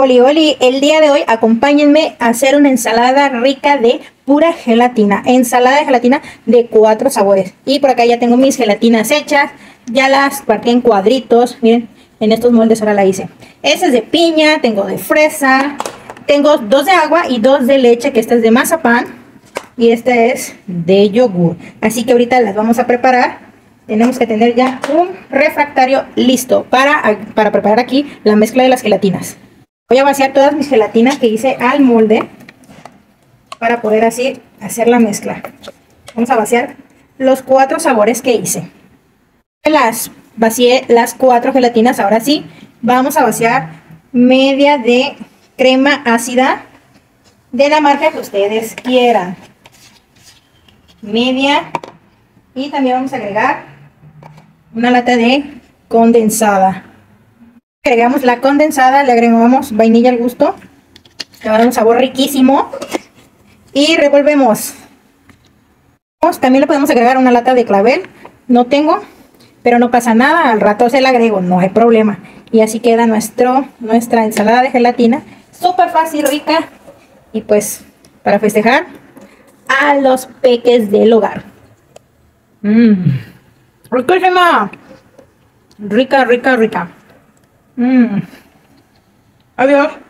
Oli Oli, el día de hoy acompáñenme a hacer una ensalada rica de pura gelatina. Ensalada de gelatina de cuatro sabores. Y por acá ya tengo mis gelatinas hechas. Ya las partí en cuadritos. Miren, en estos moldes ahora la hice. Esta es de piña, tengo de fresa. Tengo dos de agua y dos de leche, que esta es de mazapán. Y esta es de yogur. Así que ahorita las vamos a preparar tenemos que tener ya un refractario listo para, para preparar aquí la mezcla de las gelatinas. Voy a vaciar todas mis gelatinas que hice al molde para poder así hacer la mezcla. Vamos a vaciar los cuatro sabores que hice. Las vacié las cuatro gelatinas, ahora sí vamos a vaciar media de crema ácida de la marca que ustedes quieran. Media y también vamos a agregar una lata de condensada. Agregamos la condensada, le agregamos vainilla al gusto, que va a dar un sabor riquísimo. Y revolvemos. También le podemos agregar una lata de clavel, no tengo, pero no pasa nada, al rato se la agrego, no hay problema. Y así queda nuestro, nuestra ensalada de gelatina, súper fácil, rica, y pues para festejar a los peques del hogar. Mmm, riquísima, rica, rica, rica. Mmm. Adiós.